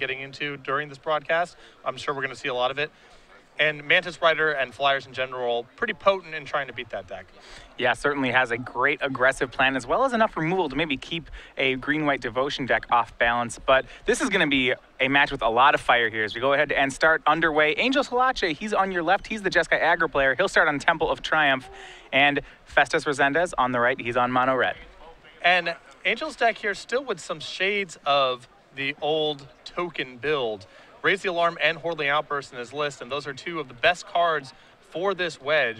getting into during this broadcast. I'm sure we're going to see a lot of it. And Mantis Rider and Flyers in general, pretty potent in trying to beat that deck. Yeah, certainly has a great aggressive plan as well as enough removal to maybe keep a green-white devotion deck off balance. But this is going to be a match with a lot of fire here as we go ahead and start underway. Angel Solache, he's on your left. He's the Jeskai aggro player. He'll start on Temple of Triumph. And Festus Resendez on the right. He's on mono red. And Angel's deck here still with some shades of the old token build. Raise the Alarm and Hordeling Outburst in his list, and those are two of the best cards for this wedge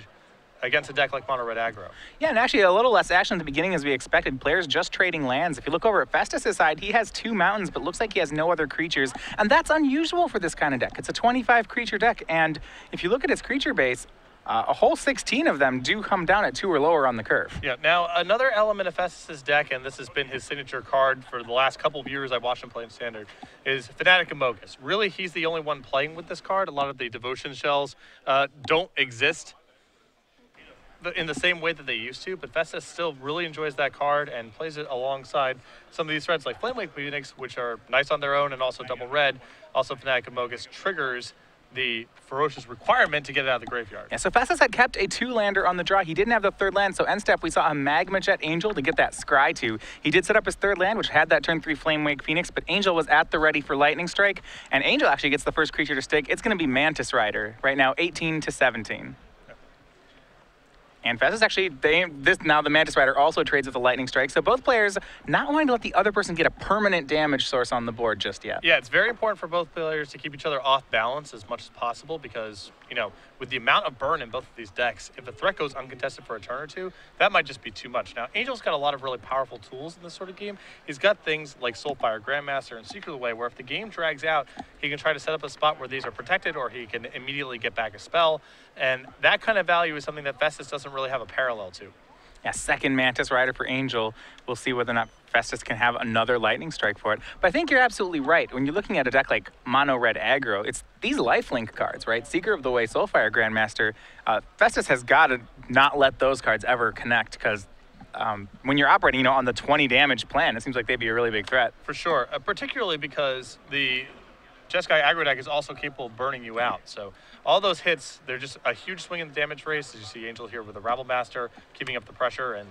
against a deck like Mono Red Aggro. Yeah, and actually a little less action at the beginning as we expected. Players just trading lands. If you look over at Festus' side, he has two mountains, but looks like he has no other creatures. And that's unusual for this kind of deck. It's a 25 creature deck. And if you look at his creature base, uh, a whole 16 of them do come down at two or lower on the curve. Yeah, now another element of Festus' deck, and this has been his signature card for the last couple of years I've watched him play in Standard, is Fanatic of Mogis. Really, he's the only one playing with this card. A lot of the Devotion shells uh, don't exist in the same way that they used to, but Festus still really enjoys that card and plays it alongside some of these threads like Flamewake Phoenix, which are nice on their own and also double red. Also, Fanatic of Mogis triggers the ferocious requirement to get it out of the graveyard. Yeah, so Festus had kept a two-lander on the draw. He didn't have the third land, so end step we saw a Magma Jet Angel to get that Scry to. He did set up his third land, which had that turn three Flame Wake Phoenix, but Angel was at the ready for Lightning Strike, and Angel actually gets the first creature to stick. It's going to be Mantis Rider right now, 18 to 17. And Festus actually, they, this now the Mantis Rider also trades with the Lightning Strike. So both players not wanting to let the other person get a permanent damage source on the board just yet. Yeah, it's very important for both players to keep each other off balance as much as possible because, you know, with the amount of burn in both of these decks, if a threat goes uncontested for a turn or two, that might just be too much. Now, Angel's got a lot of really powerful tools in this sort of game. He's got things like Soulfire, Grandmaster, and Secret Way, where if the game drags out, he can try to set up a spot where these are protected, or he can immediately get back a spell. And that kind of value is something that Festus doesn't really have a parallel to. Yeah, second Mantis Rider for Angel. We'll see whether or not Festus can have another Lightning Strike for it. But I think you're absolutely right. When you're looking at a deck like Mono Red Aggro, it's these lifelink cards, right? Seeker of the Way, Soulfire Grandmaster. Uh, Festus has got to not let those cards ever connect because um, when you're operating, you know, on the 20 damage plan, it seems like they'd be a really big threat. For sure, uh, particularly because the Jeskai aggro deck is also capable of burning you out. So all those hits, they're just a huge swing in the damage race. As you see Angel here with the Rabble Master, keeping up the pressure, and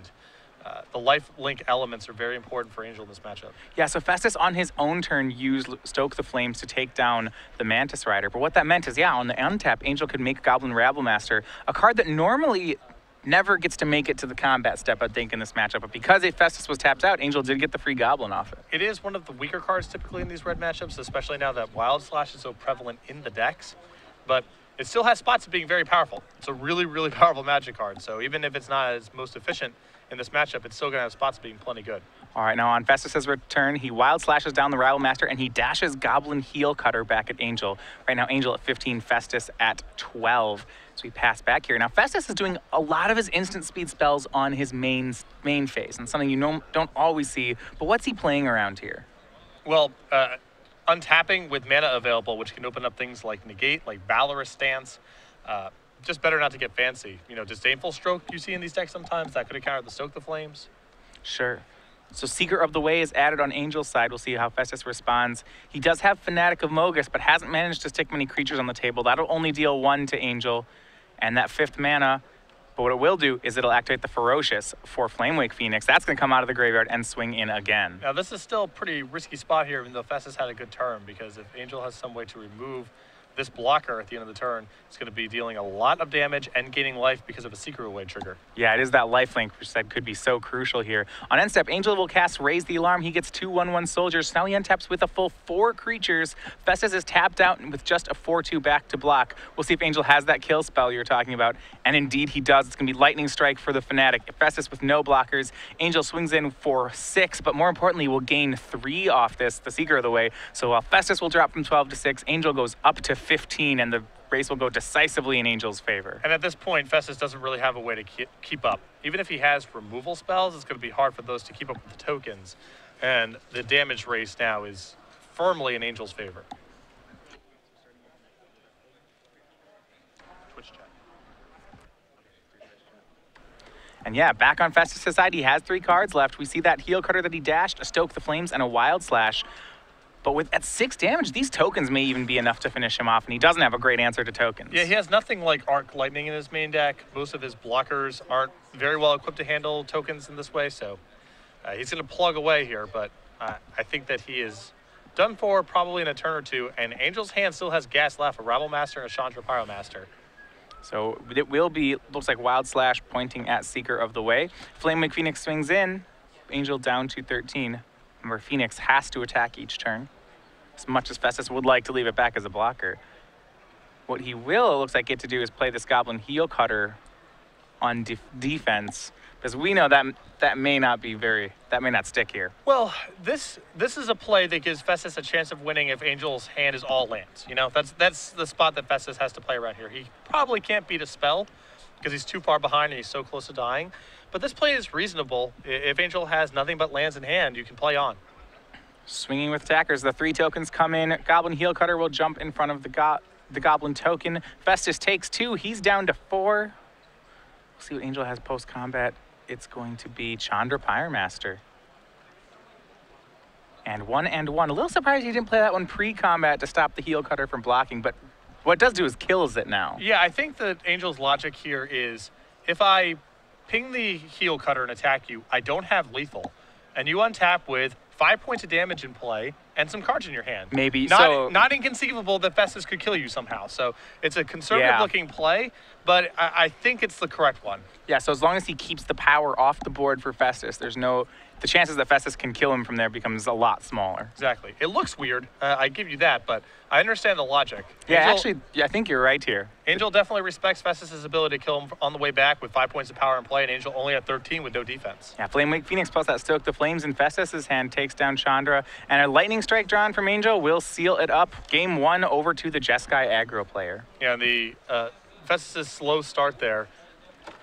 uh, the life link elements are very important for Angel in this matchup. Yeah, so Festus on his own turn used Stoke the Flames to take down the Mantis Rider. But what that meant is, yeah, on the untap, Angel could make Goblin Rabble Master, a card that normally never gets to make it to the combat step, I think, in this matchup. But because Festus was tapped out, Angel did get the free Goblin off it. It is one of the weaker cards typically in these red matchups, especially now that Wild Slash is so prevalent in the decks. But it still has spots of being very powerful. It's a really, really powerful magic card. So even if it's not as most efficient in this matchup, it's still going to have spots of being plenty good. All right, now on Festus's return, he wild slashes down the Rabble Master and he dashes Goblin Heel Cutter back at Angel. Right now, Angel at 15, Festus at 12. So we pass back here. Now, Festus is doing a lot of his instant speed spells on his main, main phase, and something you know, don't always see. But what's he playing around here? Well, uh, untapping with mana available, which can open up things like Negate, like Valorous Stance. Uh, just better not to get fancy. You know, Disdainful Stroke you see in these decks sometimes, that could have countered the Stoke the Flames. Sure. So Seeker of the Way is added on Angel's side. We'll see how Festus responds. He does have Fanatic of Mogis, but hasn't managed to stick many creatures on the table. That'll only deal one to Angel. And that fifth mana, but what it will do is it'll activate the Ferocious for Flamewake Phoenix. That's going to come out of the graveyard and swing in again. Now, this is still a pretty risky spot here, even though Festus had a good turn, because if Angel has some way to remove this blocker at the end of the turn is going to be dealing a lot of damage and gaining life because of a Secret Away trigger. Yeah, it is that life link, which said could be so crucial here. On end step, Angel will cast Raise the Alarm. He gets two 1-1 soldiers. He untaps with a full four creatures. Festus is tapped out with just a 4-2 back to block. We'll see if Angel has that kill spell you're talking about. And indeed he does. It's going to be Lightning Strike for the Fanatic. Festus with no blockers. Angel swings in for six, but more importantly, will gain three off this, the Seeker of the Way. So while Festus will drop from 12 to 6, Angel goes up to 15, and the race will go decisively in Angel's favor. And at this point, Festus doesn't really have a way to keep up. Even if he has removal spells, it's going to be hard for those to keep up with the tokens. And the damage race now is firmly in Angel's favor. And yeah, back on Festus' side, he has three cards left. We see that heel cutter that he dashed, a Stoke the Flames, and a Wild Slash. But with at six damage, these tokens may even be enough to finish him off, and he doesn't have a great answer to tokens. Yeah, he has nothing like Arc Lightning in his main deck. Most of his blockers aren't very well equipped to handle tokens in this way, so uh, he's going to plug away here. But uh, I think that he is done for probably in a turn or two. And Angel's hand still has gas left, a Rabble Master and a Chandra Pyromaster. So it will be, looks like Wild Slash pointing at Seeker of the Way. Flamewake Phoenix swings in, Angel down to 13. Remember, Phoenix has to attack each turn. As much as Festus would like to leave it back as a blocker. What he will, looks like, get to do is play this Goblin Heel Cutter on de defense because we know that that may not be very that may not stick here. Well, this this is a play that gives Festus a chance of winning if Angel's hand is all lands. You know, that's that's the spot that Festus has to play around here. He probably can't beat a spell because he's too far behind and he's so close to dying. But this play is reasonable. If Angel has nothing but lands in hand, you can play on. Swinging with attackers, the three tokens come in. Goblin Heel Cutter will jump in front of the go the Goblin token. Festus takes two. He's down to four. We'll see what Angel has post combat it's going to be Chandra Pyromaster. And one and one. A little surprised he didn't play that one pre-combat to stop the heel cutter from blocking, but what it does do is kills it now. Yeah, I think that Angel's logic here is if I ping the heel cutter and attack you, I don't have lethal. And you untap with five points of damage in play and some cards in your hand. Maybe not, so. Not inconceivable that Festus could kill you somehow. So it's a conservative looking play, but I, I think it's the correct one. Yeah, so as long as he keeps the power off the board for Festus, there's no the chances that Festus can kill him from there becomes a lot smaller. Exactly. It looks weird. Uh, I give you that, but I understand the logic. Yeah, Angel, actually, yeah, I think you're right here. Angel definitely respects Festus's ability to kill him on the way back with five points of power in play, and Angel only at 13 with no defense. Yeah, Flame Wake Phoenix plus that Stoke the Flames in Festus's hand takes down Chandra, and a Lightning Strike drawn from Angel will seal it up. Game one over to the Jeskai aggro player. Yeah, the uh, Festus's slow start there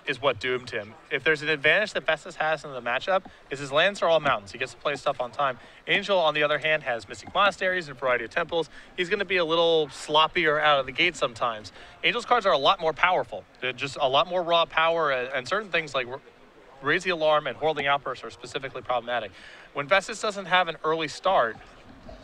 is what doomed him. If there's an advantage that Festus has in the matchup, is his lands are all mountains. He gets to play stuff on time. Angel, on the other hand, has Mystic Monasteries and a variety of temples. He's going to be a little sloppier out of the gate sometimes. Angel's cards are a lot more powerful. They're just a lot more raw power, and certain things like Raise the Alarm and Hordeling Outburst are specifically problematic. When Festus doesn't have an early start,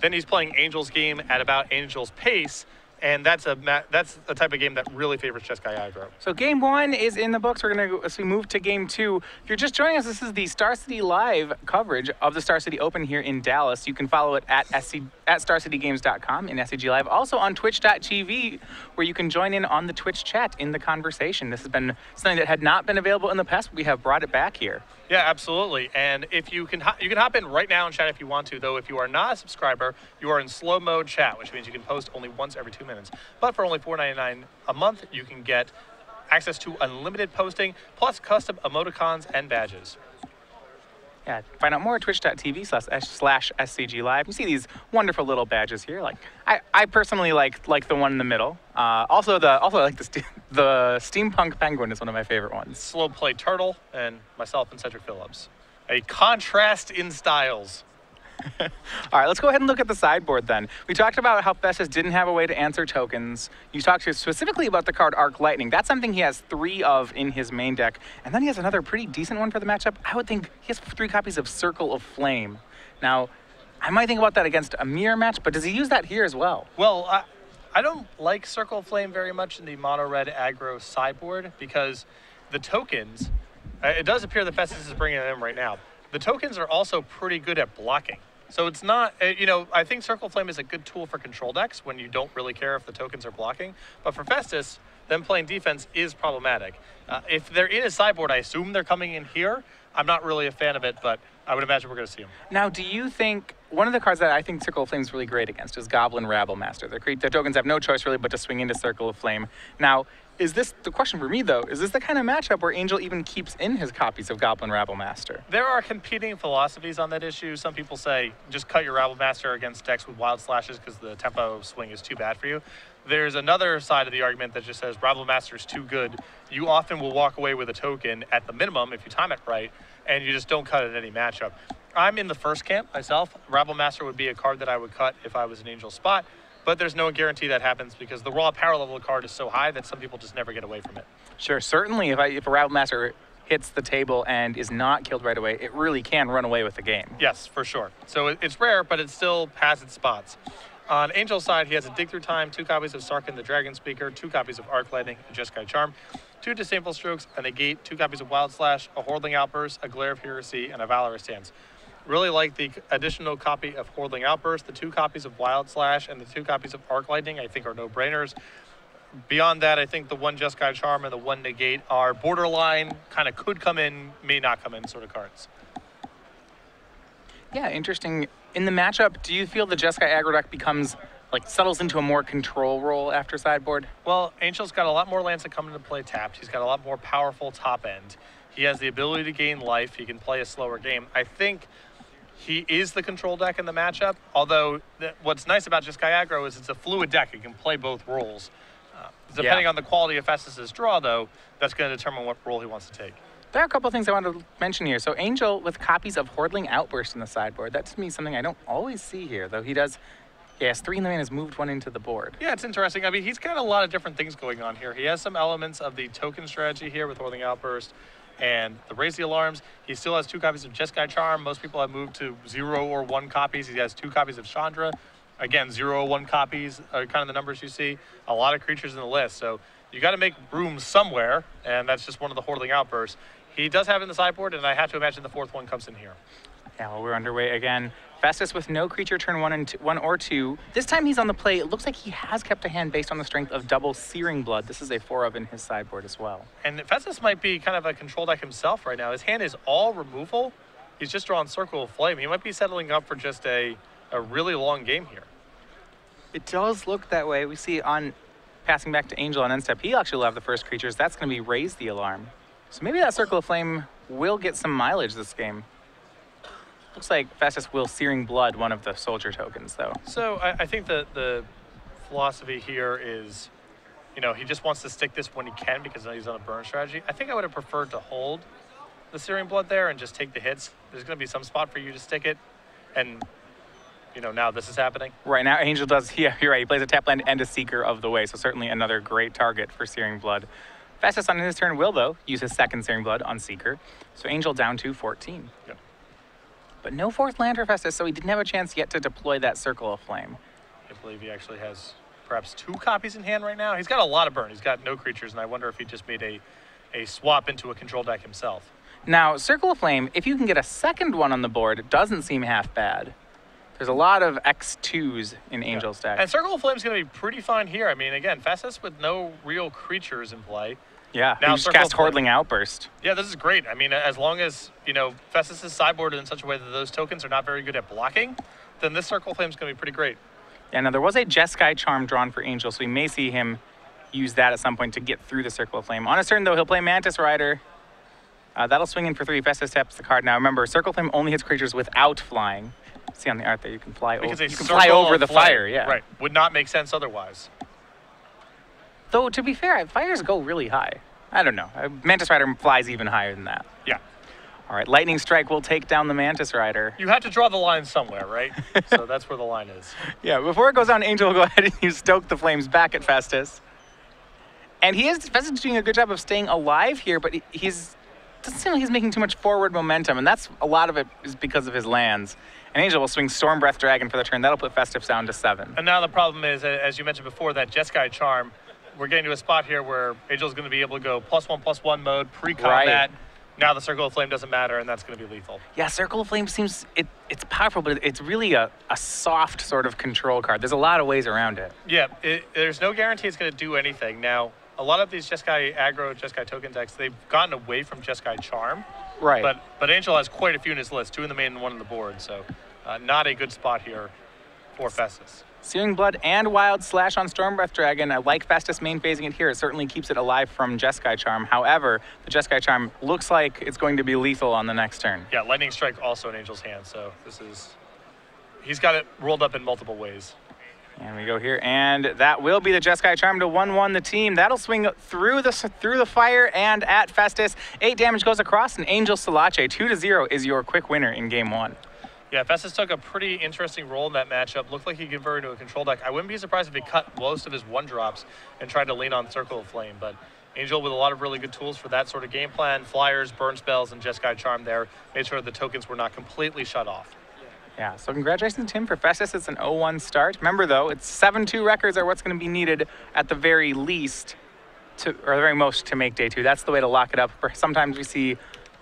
then he's playing Angel's game at about Angel's pace, and that's a that's a type of game that really favors Jeskai aggro. So game one is in the books. We're gonna as we move to game two. If you're just joining us, this is the Star City Live coverage of the Star City Open here in Dallas. You can follow it at SC, at StarCityGames.com and SCG Live, also on Twitch.tv, where you can join in on the Twitch chat in the conversation. This has been something that had not been available in the past. We have brought it back here. Yeah, absolutely. And if you can, you can hop in right now and chat if you want to. Though, if you are not a subscriber, you are in slow mode chat, which means you can post only once every two minutes. But for only $4.99 a month, you can get access to unlimited posting plus custom emoticons and badges. Yeah, find out more at twitch.tv slash SCG Live. You see these wonderful little badges here. Like, I, I personally like like the one in the middle. Uh, also, the also I like the st the steampunk penguin is one of my favorite ones. Slow play turtle and myself and Cedric Phillips. A contrast in styles. All right, let's go ahead and look at the sideboard then. We talked about how Festus didn't have a way to answer tokens. You talked specifically about the card Arc Lightning. That's something he has three of in his main deck. And then he has another pretty decent one for the matchup. I would think he has three copies of Circle of Flame. Now, I might think about that against a mirror match, but does he use that here as well? Well, I, I don't like Circle of Flame very much in the mono red aggro sideboard because the tokens, uh, it does appear that Festus is bringing them right now. The tokens are also pretty good at blocking. So it's not, uh, you know, I think Circle Flame is a good tool for control decks when you don't really care if the tokens are blocking. But for Festus, them playing defense is problematic. Uh, if they're in a sideboard, I assume they're coming in here. I'm not really a fan of it, but I would imagine we're going to see them. Now, do you think one of the cards that I think Circle of Flame is really great against is Goblin Rabble Master? Their, their tokens have no choice really but to swing into Circle of Flame. Now, is this the question for me though? Is this the kind of matchup where Angel even keeps in his copies of Goblin Rabble Master? There are competing philosophies on that issue. Some people say just cut your Rabble Master against decks with wild slashes because the tempo swing is too bad for you. There's another side of the argument that just says Rabble Master is too good. You often will walk away with a token at the minimum if you time it right, and you just don't cut it in any matchup. I'm in the first camp myself. Rabble Master would be a card that I would cut if I was an Angel spot but there's no guarantee that happens because the raw power level of card is so high that some people just never get away from it. Sure, certainly if I if a Rabble Master hits the table and is not killed right away, it really can run away with the game. Yes, for sure. So it- it's rare, but it still has its spots. On Angel's side, he has a Dig Through Time, two copies of Sarkhan the Dragon Speaker, two copies of Arc Lightning and Jeskai Charm, two Disdainful Strokes, and a Negate, two copies of Wild Slash, a Hordeling Outburst, a Glare of Heresy, and a Valorous Stance. Really like the additional copy of Hordeling Outburst, the two copies of Wild Slash, and the two copies of Arc Lightning, I think are no-brainers. Beyond that, I think the one Jeskai Charm and the one Negate are borderline, kind of could come in, may not come in sort of cards. Yeah, interesting. In the matchup, do you feel the Jeskai aggro deck becomes like settles into a more control role after sideboard? Well, Angel's got a lot more lands that come into play tapped. He's got a lot more powerful top end. He has the ability to gain life. He can play a slower game. I think he is the control deck in the matchup. Although th- what's nice about just Aggro is it's a fluid deck. It can play both roles. Uh, depending Yeah. on the quality of Festus's draw, though, that's going to determine what role he wants to take. There are a couple things I wanted to mention here. So Angel with copies of Hordeling Outburst in the sideboard. That to me something I don't always see here, though he does. Has three in the man, has moved one into the board. Yeah, it's interesting. I mean, he's got a lot of different things going on here. He has some elements of the token strategy here with Hordeling Outburst and the Raise the Alarms. He still has two copies of Jeskai Charm. Most people have moved to zero or one copies. He has two copies of Chandra. Again, zero or one copies are kind of the numbers you see. A lot of creatures in the list. So you got to make room somewhere, and that's just one of the Hordeling Outbursts. He does have it in the sideboard, and I have to imagine the fourth one comes in here. Yeah, well, we're underway again. Festus with no creature turn one and two, one or two. This time he's on the play. It looks like he has kept a hand based on the strength of double Searing Blood. This is a four of in his sideboard as well. And Festus might be kind of a control deck himself right now. His hand is all removal. He's just drawn Circle of Flame. He might be settling up for just a, a really long game here. It does look that way. We see on passing back to Angel on end step, he actually will have the first creatures. That's going to be Raise the Alarm. So maybe that Circle of Flame will get some mileage this game. Looks like Festus will Searing Blood one of the soldier tokens, though. So I, I think the, the philosophy here is, you know, he just wants to stick this when he can because he's on a burn strategy. I think I would have preferred to hold the Searing Blood there and just take the hits. There's going to be some spot for you to stick it. And, you know, now this is happening. Right now, Angel does, yeah, you're right. He plays a tap land and a Seeker of the Way, so certainly another great target for Searing Blood. Festus on his turn will, though, use his second Searing Blood on Seeker. So Angel down to 14. Yep. But no fourth land for Festus, so he didn't have a chance yet to deploy that Circle of Flame. I believe he actually has perhaps two copies in hand right now. He's got a lot of burn. He's got no creatures, and I wonder if he just made a, a swap into a control deck himself. Now, Circle of Flame, if you can get a second one on the board, it doesn't seem half bad. There's a lot of X2s in Angel's deck. And Circle of Flame's going to be pretty fine here. I mean, again, Festus with no real creatures in play. Yeah, now just cast Flame. Hordeling Outburst. Yeah, this is great. I mean, as long as, you know, Festus is sideboarded in such a way that those tokens are not very good at blocking, then this Circle of Flame's going to be pretty great. Yeah, now there was a Jeskai Charm drawn for Angel, so we may see him use that at some point to get through the Circle of Flame. On his turn, though, he'll play Mantis Rider. Uh, that'll swing in for three. Festus taps the card. Now, remember, Circle Flame only hits creatures without flying. See on the art there, you can fly over. Because a You can fly over the flame, fire, yeah. Right. Would not make sense otherwise. Though, to be fair, fires go really high. I don't know. Uh, Mantis Rider flies even higher than that. Yeah. All right, Lightning Strike will take down the Mantis Rider. You have to draw the line somewhere, right? so that's where the line is. Yeah, before it goes down, Angel will go ahead and use Stoke the Flames back at Festus. And he is Festus is doing a good job of staying alive here, but he's doesn't seem like he's making too much forward momentum, and that's a lot of it is because of his lands. And Angel will swing Storm Breath Dragon for the turn. That'll put Festus down to seven. And now the problem is, as you mentioned before, that Jeskai Charm, we're getting to a spot here where Angel's going to be able to go plus one, plus one mode, pre-combat. Right. Now the Circle of Flame doesn't matter, and that's going to be lethal. Yeah, Circle of Flame seems it, it's powerful, but it's really a, a soft sort of control card. There's a lot of ways around it. Yeah, it, there's no guarantee it's going to do anything. Now, a lot of these Jeskai aggro, Jeskai token decks, they've gotten away from Jeskai Charm. Right. But but Angel has quite a few in his list, two in the main and one on the board. So uh, not a good spot here for Festus. Searing Blood and Wild Slash on Stormbreath Dragon. I like Festus main phasing it here. It certainly keeps it alive from Jeskai Charm. However, the Jeskai Charm looks like it's going to be lethal on the next turn. Yeah, Lightning Strike also in Angel's hand. So this is he's got it rolled up in multiple ways. And we go here, and that will be the Jeskai Charm to 1-1 the team. That'll swing through the through the fire and at Festus. Eight damage goes across, and Angel Solache, 2 to 0, is your quick winner in game one. Yeah, Festus took a pretty interesting role in that matchup. Looked like he converted to a control deck. I wouldn't be surprised if he cut most of his one drops and tried to lean on Circle of Flame, but Angel with a lot of really good tools for that sort of game plan. Flyers, burn spells, and Jeskai Charm there made sure the tokens were not completely shut off. Yeah, so congratulations to him for Festus. It's an 0-1 start. Remember though, it's 7-2 records are what's going to be needed at the very least to, or the very most to make day two. That's the way to lock it up. Sometimes we see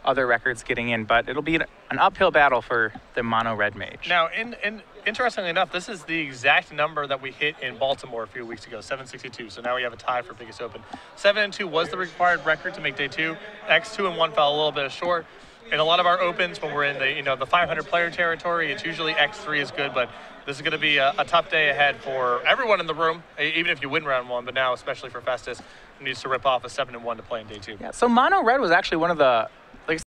other records getting in, but it'll be an uphill battle for the mono red mage. Now, in, in interestingly enough, this is the exact number that we hit in Baltimore a few weeks ago, 762. So now we have a tie for biggest open. Seven and two was the required record to make day two. X two and one fell a little bit short. In a lot of our opens, when we're in the you know the 500 player territory, it's usually X3 is good, but this is going to be a, a, tough day ahead for everyone in the room, even if you win round one. But now, especially for Festus, needs to rip off a seven and one to play in day two. Yeah. So mono red was actually one of the like